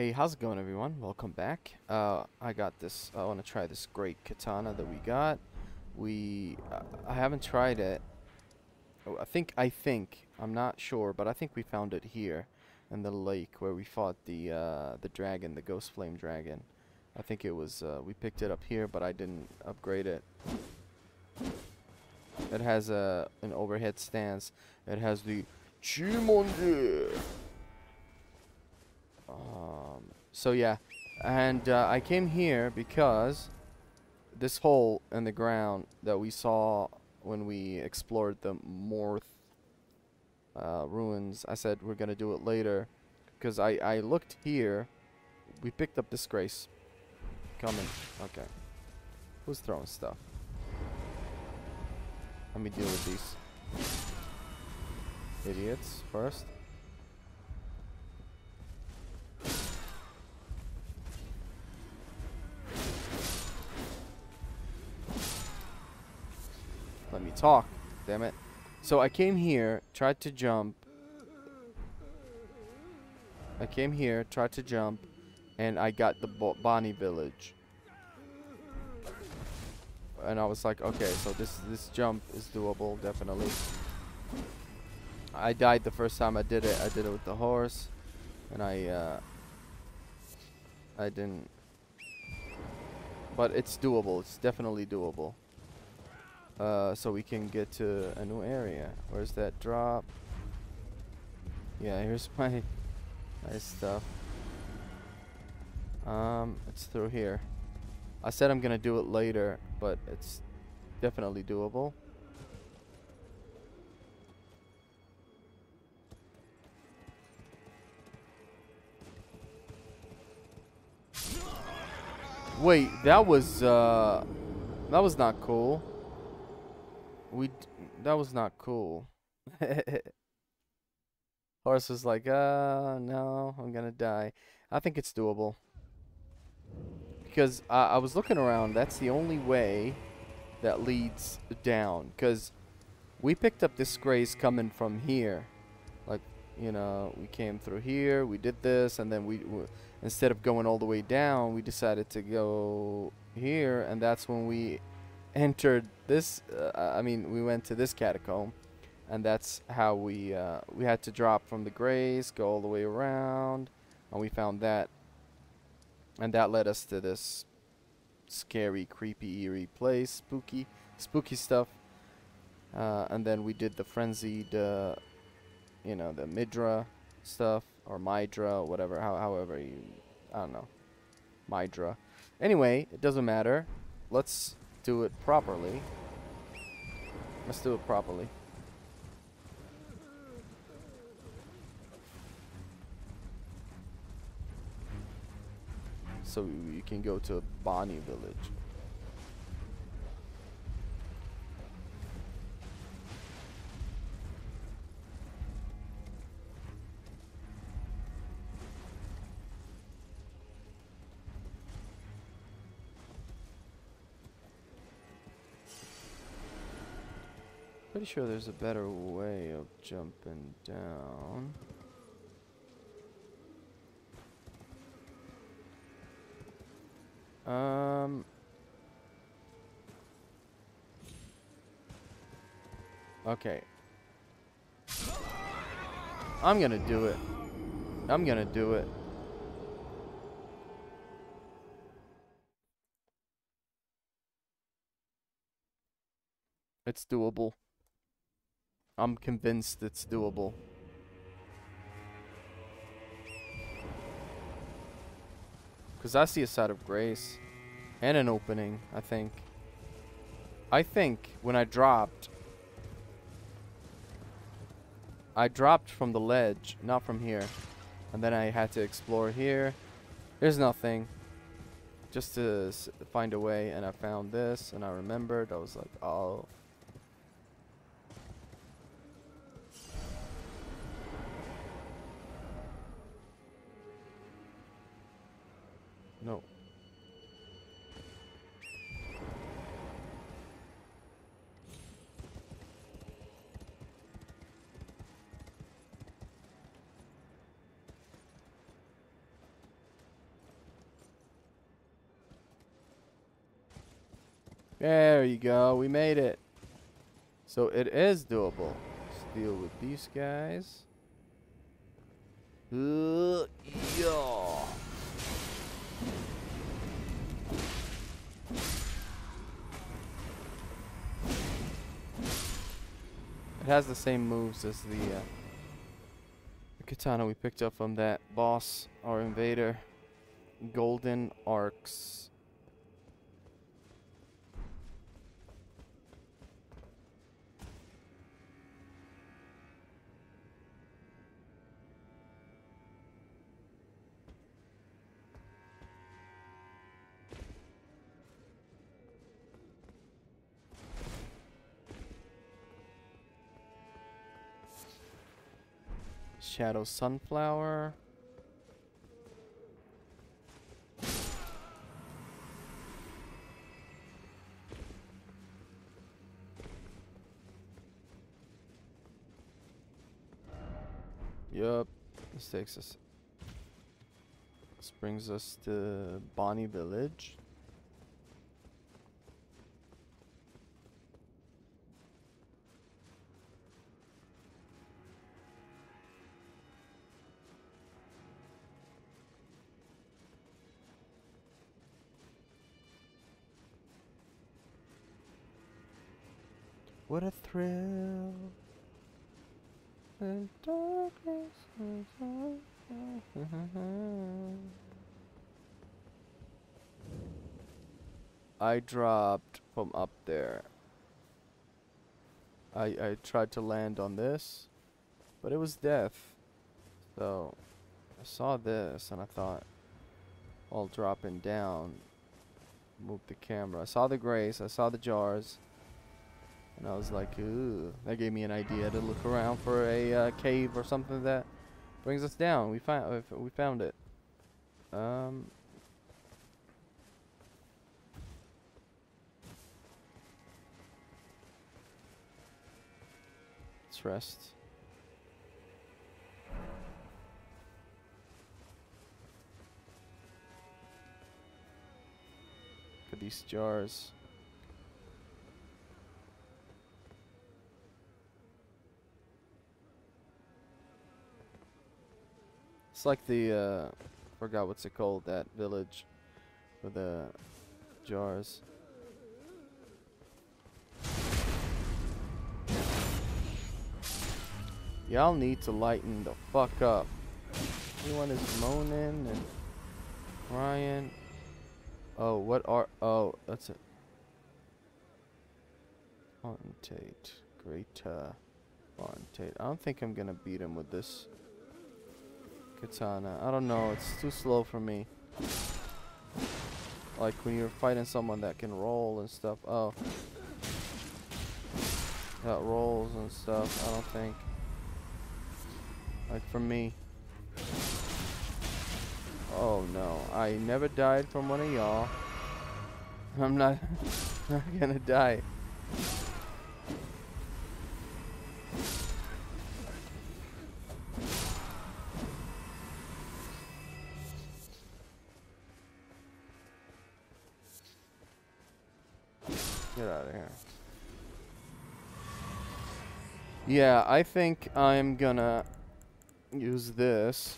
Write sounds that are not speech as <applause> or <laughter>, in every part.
Hey, how's it going everyone? Welcome back. Uh, I got this, I want to try this great katana that we got. We, uh, I haven't tried it. Oh, I think, I think, I'm not sure, but I think we found it here in the lake where we fought the, uh, the dragon, the ghost flame dragon. I think it was, uh, we picked it up here, but I didn't upgrade it. It has a, an overhead stance. It has the Chimonde. So yeah, and uh, I came here because this hole in the ground that we saw when we explored the Moorth uh, ruins, I said we're gonna do it later because I I looked here. We picked up disgrace. Coming. Okay. Who's throwing stuff? Let me deal with these idiots first. Me talk. Damn it. So I came here, tried to jump. I came here, tried to jump, and I got the Bo Bonny village. And I was like, okay, so this this jump is doable, definitely. I died the first time I did it. I did it with the horse, and I uh, I didn't. But it's doable. It's definitely doable. Uh, so we can get to a new area. Where's that drop? Yeah, here's <laughs> my nice stuff. Um, it's through here. I said I'm gonna do it later, but it's definitely doable. Wait, that was uh, that was not cool. We that was not cool. <laughs> Horse was like, uh, no, I'm gonna die. I think it's doable. Because uh, I was looking around, that's the only way that leads down. Because we picked up this grace coming from here. Like, you know, we came through here, we did this, and then we, instead of going all the way down, we decided to go here, and that's when we entered this uh, I mean we went to this catacomb and that's how we uh, we had to drop from the grace go all the way around and we found that and that led us to this scary creepy eerie place spooky spooky stuff. Uh, and then we did the frenzied uh, you know the Midra stuff or Midra whatever how, however you I don't know Midra. Anyway it doesn't matter. Let's do it properly. Let's do it properly. So you can go to Bonny village. Pretty sure there's a better way of jumping down. Um. Okay. I'm gonna do it. I'm gonna do it. It's doable. I'm convinced it's doable. Because I see a side of grace. And an opening, I think. I think when I dropped... I dropped from the ledge, not from here. And then I had to explore here. There's nothing. Just to find a way, and I found this, and I remembered. I was like, oh... There you go. We made it. So it is doable. Let's deal with these guys. Uh, yeah. It has the same moves as the, uh, the katana we picked up from that boss or invader. Golden arcs. Shadow Sunflower. Yup, this takes us. This brings us to Bonny Village. I dropped from up there. I I tried to land on this, but it was death. So I saw this and I thought, while dropping down, move the camera. I saw the grace, I saw the jars, and I was like, ooh, that gave me an idea to look around for a uh, cave or something that brings us down. We found we found it. Um. Rest. Look at these jars. It's like the uh forgot what's it called that village with the jars. Y'all need to lighten the fuck up. Everyone is moaning and crying. Oh, what are oh that's it. Fontate. Great uh Fontate. I don't think I'm gonna beat him with this katana. I don't know, it's too slow for me. Like when you're fighting someone that can roll and stuff. Oh. That rolls and stuff, I don't think. Like for me. Oh no, I never died from one of y'all. <laughs> I'm not, <laughs> not gonna die. Get out of here. Yeah, I think I'm gonna use this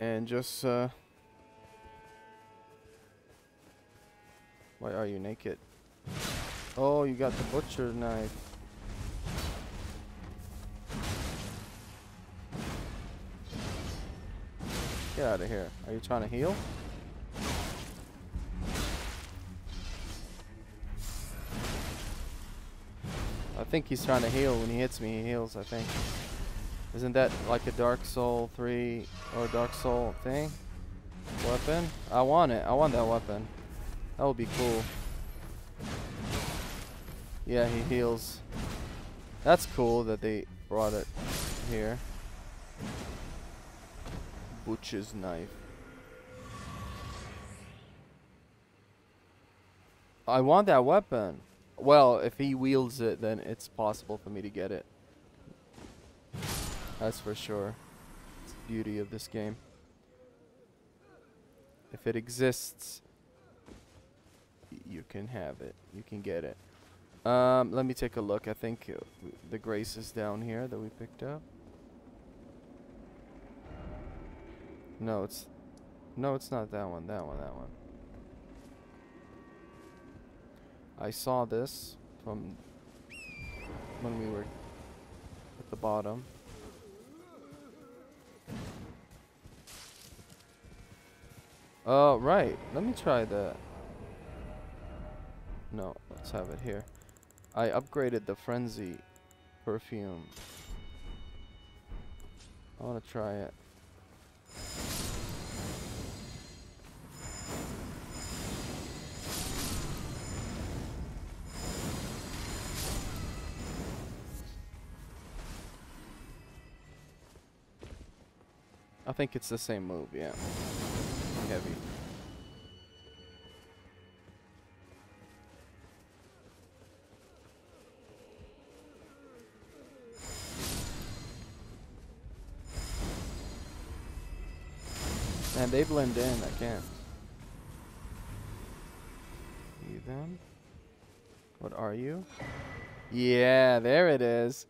and just uh why are you naked? Oh you got the butcher knife. Get out of here. Are you trying to heal? I think he's trying to heal. When he hits me he heals I think isn't that like a Dark Soul 3 or Dark Soul thing? Weapon? I want it. I want that weapon. That would be cool. Yeah, he heals. That's cool that they brought it here. Butcher's knife. I want that weapon. Well, if he wields it, then it's possible for me to get it. That's for sure. It's the beauty of this game. If it exists, you can have it. You can get it. Um, let me take a look. I think the grace is down here that we picked up. No, it's no, it's not that one. That one. That one. I saw this from when we were at the bottom. Oh, right. Let me try that. No, let's have it here. I upgraded the Frenzy perfume. I want to try it. I think it's the same move, yeah. And they blend in, I can't. You them? What are you? Yeah, there it is.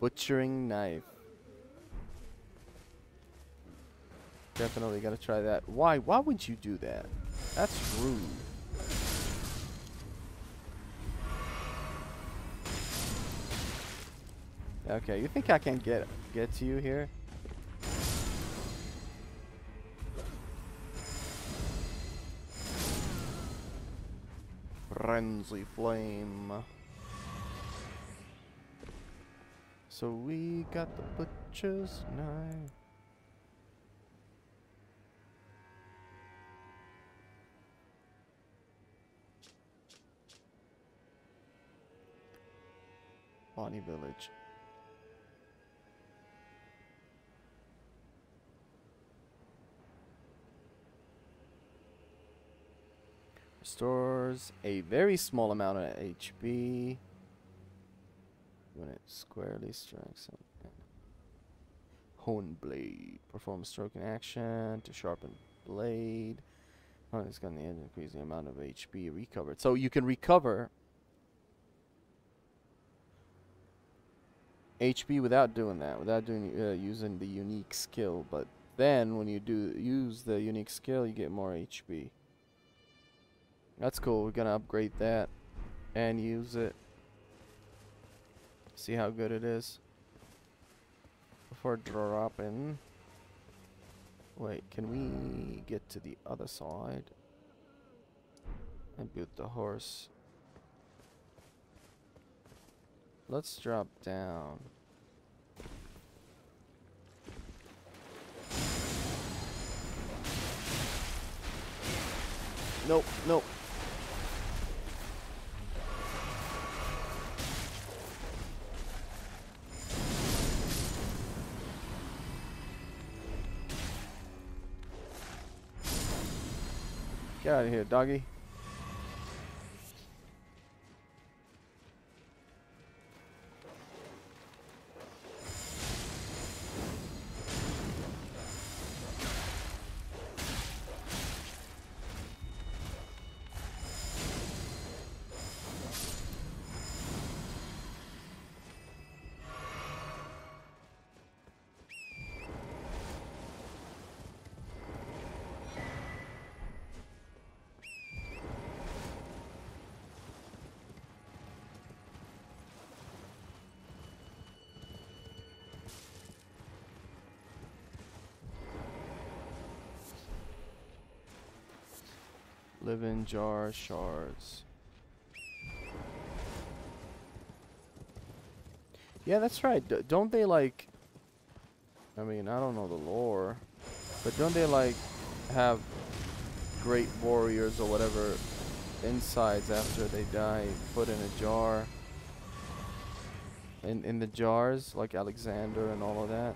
Butchering knife. Definitely gotta try that. Why? Why would you do that? That's rude. Okay, you think I can get get to you here? Frenzy flame. So we got the butcher's knife. Bonny Village. Restores a very small amount of HP when it squarely strikes him. Blade. Perform stroke in action to sharpen blade. Oh, the edge increase the amount of HP recovered. So you can recover HP without doing that, without doing uh, using the unique skill. But then when you do use the unique skill, you get more HP. That's cool. We're gonna upgrade that and use it. See how good it is before dropping. Wait, can we get to the other side and build the horse? Let's drop down. Nope, nope. Get out of here, doggy. Live in jar shards. Yeah, that's right. D don't they like? I mean, I don't know the lore, but don't they like have great warriors or whatever insides after they die put in a jar? In in the jars, like Alexander and all of that.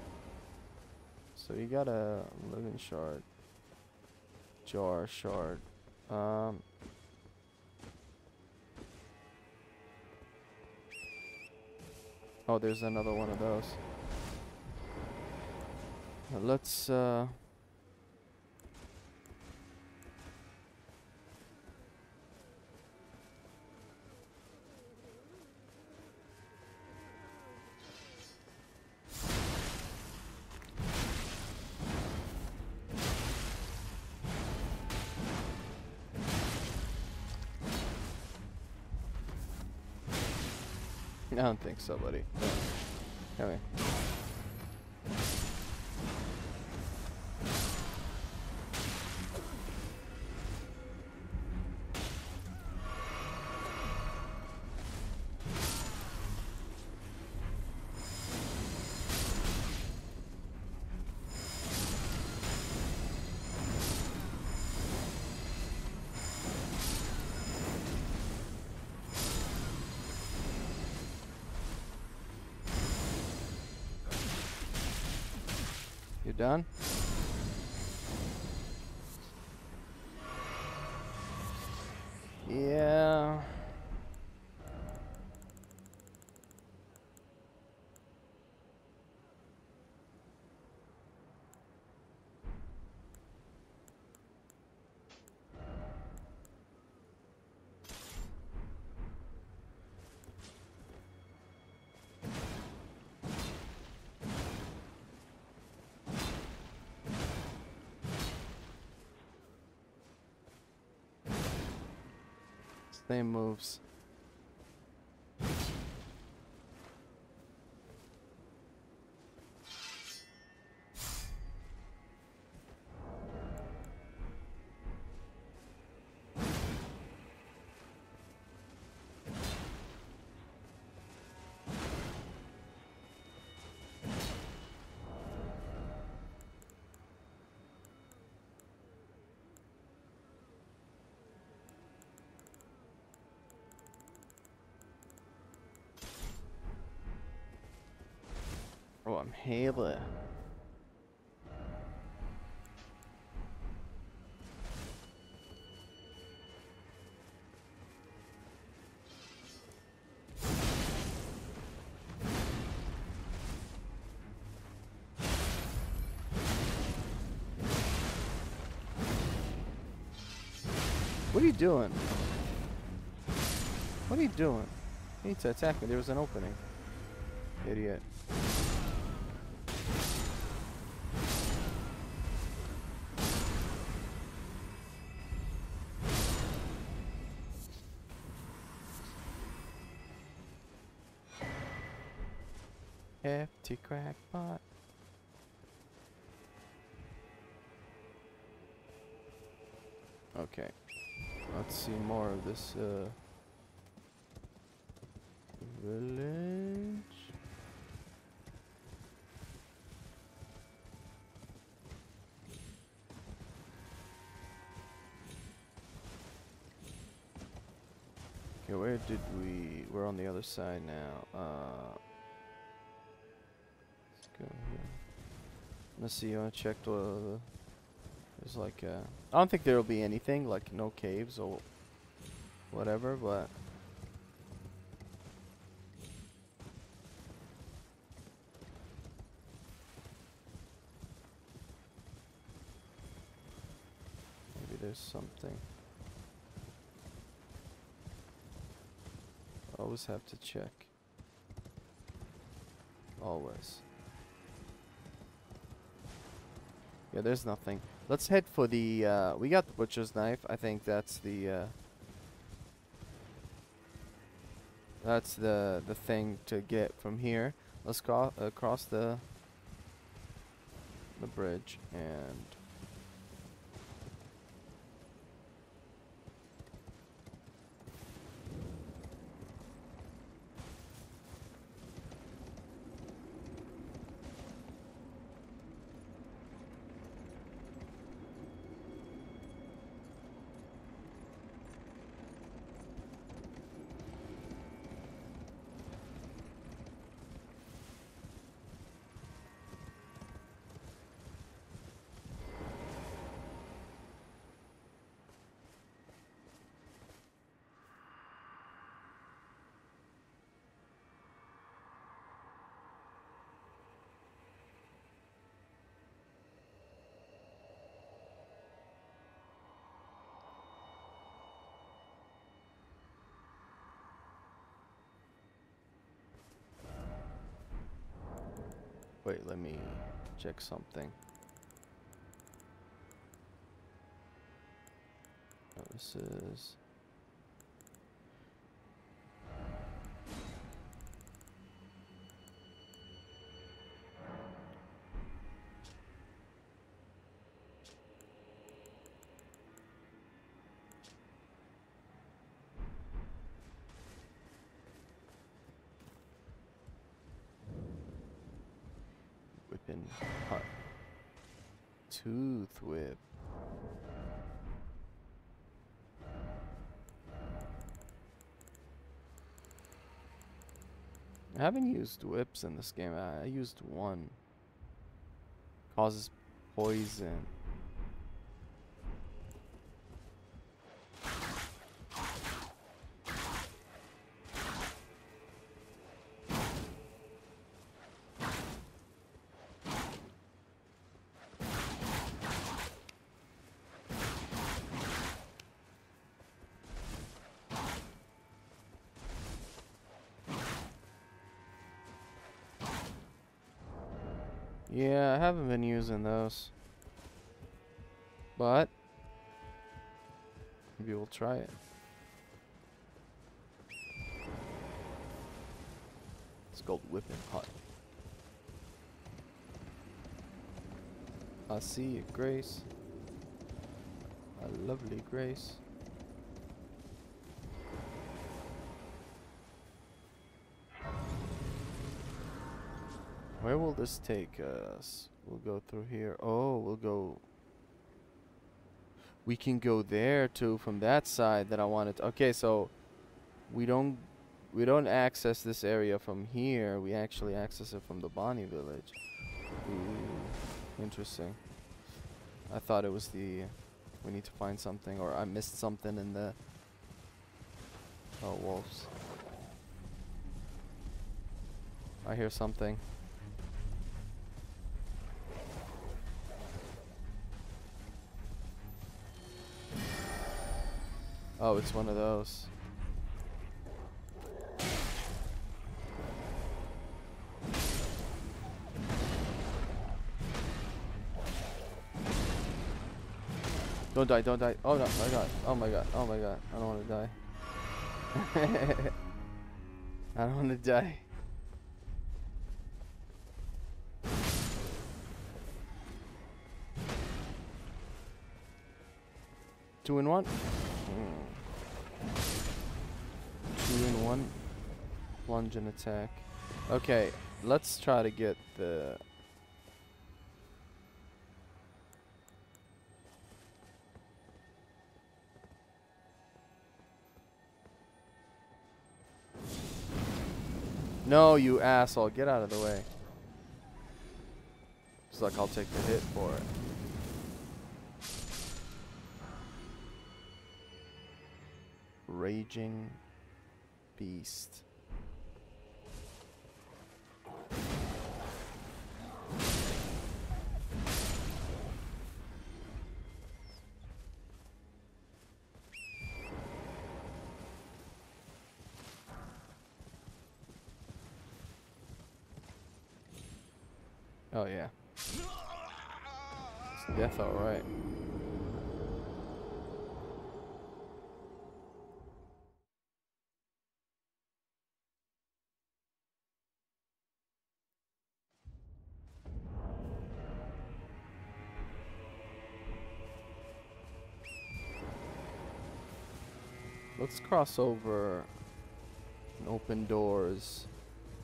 So you got a living shard. Jar shard. Um, oh, there's another one of those. Uh, let's, uh... <laughs> I don't think so, buddy. Come. Same moves. Oh, What are you doing? What are you doing? You need to attack me. There was an opening. Idiot. Hefty crackpot. Okay. Let's see more of this uh village. Okay, where did we we're on the other side now. Uh Let's see, I wanna check the, the there's like uh I don't think there'll be anything, like no caves or whatever, but maybe there's something. Always have to check. Always. Yeah, there's nothing. Let's head for the, uh, we got the butcher's knife. I think that's the, uh, that's the, the thing to get from here. Let's go across the, the bridge and Wait, let me check something. Oh, this is tooth whip. I haven't used whips in this game. I, I used one. Causes poison. Yeah, I haven't been using those. But maybe we'll try it. It's called whipping hot. I see you, Grace. A lovely Grace. Where will this take us? We'll go through here. Oh, we'll go. We can go there too from that side that I wanted. To. Okay, so we don't we don't access this area from here. We actually access it from the Bonny village. Ooh, interesting. I thought it was the we need to find something or I missed something in the Oh, wolves. I hear something. Oh, it's one of those. Don't die, don't die. Oh no, my god. Oh my god. Oh my god. I don't want to die. <laughs> I don't want to die. Two in one? Hmm. Two in one. Plunge and attack. Okay, let's try to get the... No, you asshole. Get out of the way. It's like I'll take the hit for it. Raging Beast. Oh yeah. It's death alright. Let's cross over and open doors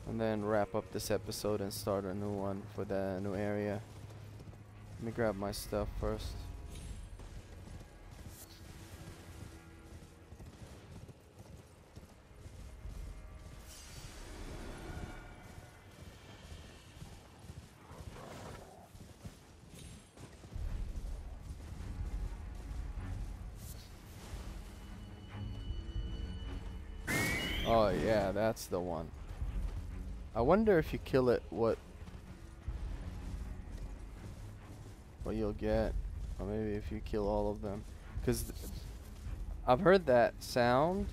and then wrap up this episode and start a new one for the new area. Let me grab my stuff first. That's the one. I wonder if you kill it, what what you'll get, or maybe if you kill all of them, because I've heard that sound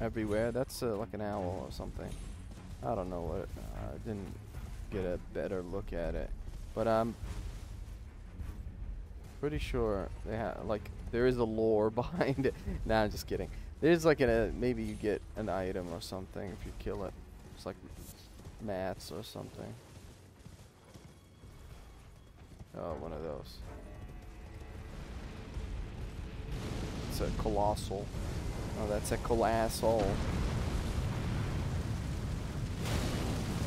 everywhere. That's uh, like an owl or something. I don't know what. I didn't get a better look at it, but I'm pretty sure they have like there is a lore <laughs> behind it. nah, I'm just kidding. There's like a uh, maybe you get an item or something if you kill it. It's like mats or something. Oh, one of those. It's a colossal. Oh, that's a colossal.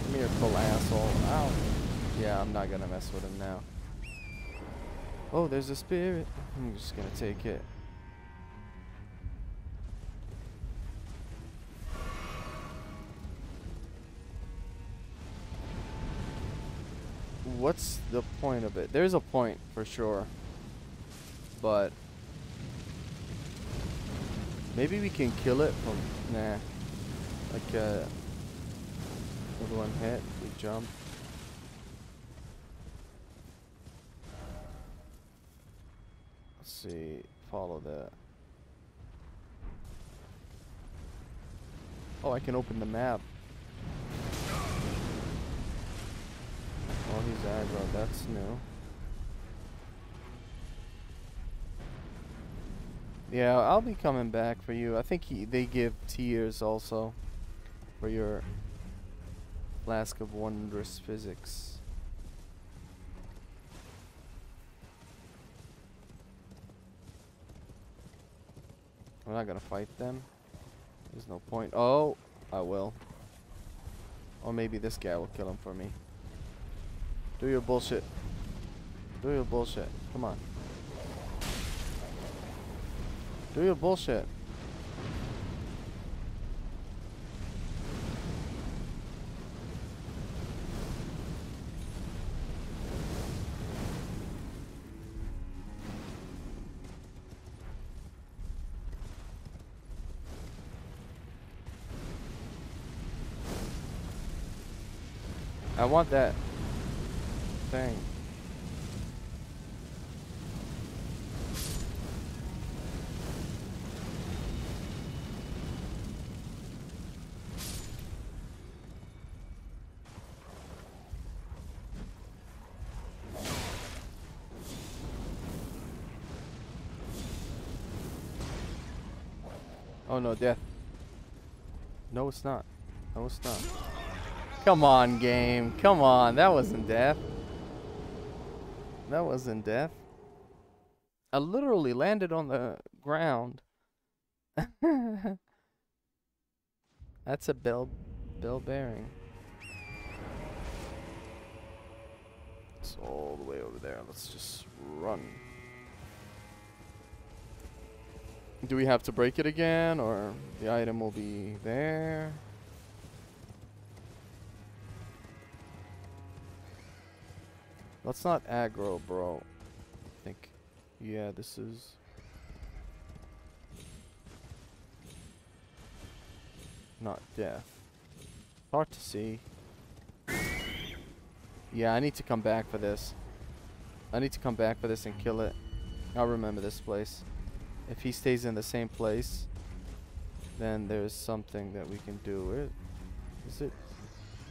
Come here, colossal. Ow. Yeah, I'm not gonna mess with him now. Oh, there's a spirit. I'm just gonna take it. What's the point of it? There's a point for sure. But maybe we can kill it from nah. Like uh with one hit, we jump. Let's see, follow that. Oh, I can open the map. Oh, he's aggro. That's new. Yeah, I'll be coming back for you. I think he, they give tears also for your flask of wondrous physick. I'm not gonna fight them. There's no point. Oh, I will. Or maybe this guy will kill him for me. Do your bullshit. Do your bullshit. Come on. Do your bullshit. I want that thing. Oh no, death. No, it's not. No, it's not. Come on, game. Come on. That wasn't death. That wasn't death. I literally landed on the ground. <laughs> That's a bell bell bearing. It's all the way over there. Let's just run. Do we have to break it again or the item will be there? Let's not aggro, bro. I think, yeah, this is... Not death. Hard to see. Yeah, I need to come back for this. I need to come back for this and kill it. I'll remember this place. If he stays in the same place, then there's something that we can do. Where is it?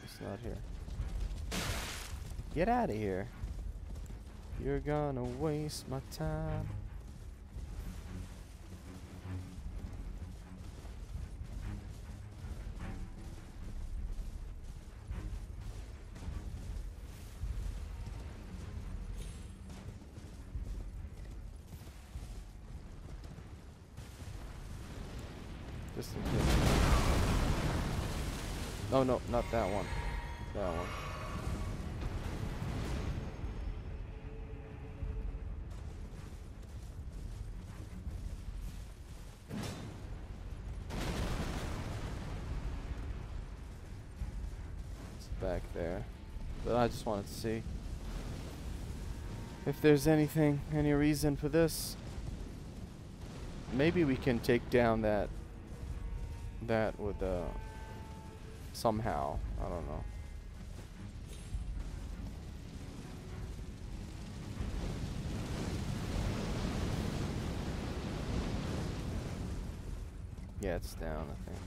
It's not here. Get out of here. You're gonna waste my time. Just in case. No, no, not that one. That one. It's back there. But I just wanted to see if there's anything, any reason for this. Maybe we can take down that that with uh somehow. I don't know. Yeah, it's down, I think.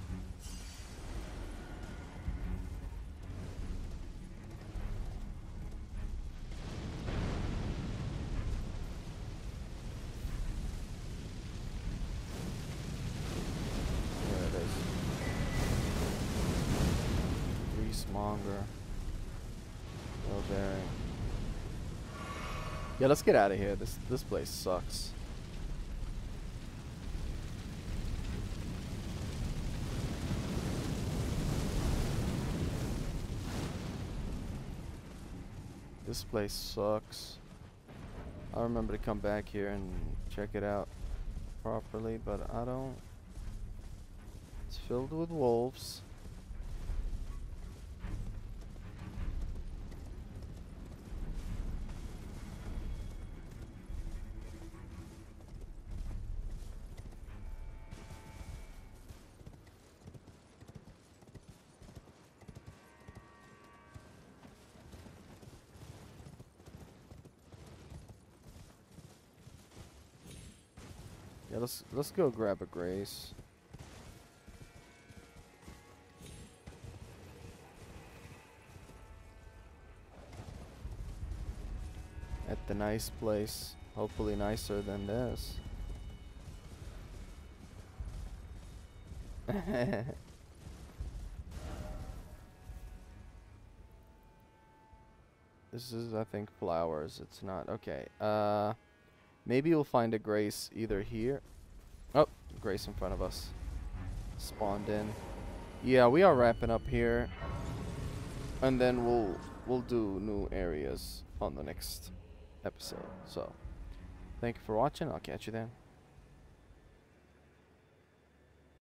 There it is. Grease monger. No bearing. Yeah, let's get out of here. This this place sucks. This place sucks. I'll remember to come back here and check it out properly, but I don't. It's filled with wolves. Let's let's go grab a grace. At the nice place, hopefully nicer than this. <laughs> this is, I think, flowers. It's not. Okay. Uh. Maybe we'll find a Grace either here. Grace in front of us. Spawned in. Yeah, we are wrapping up here. And then we'll we'll do new areas on the next episode. So, thank you for watching. I'll catch you then.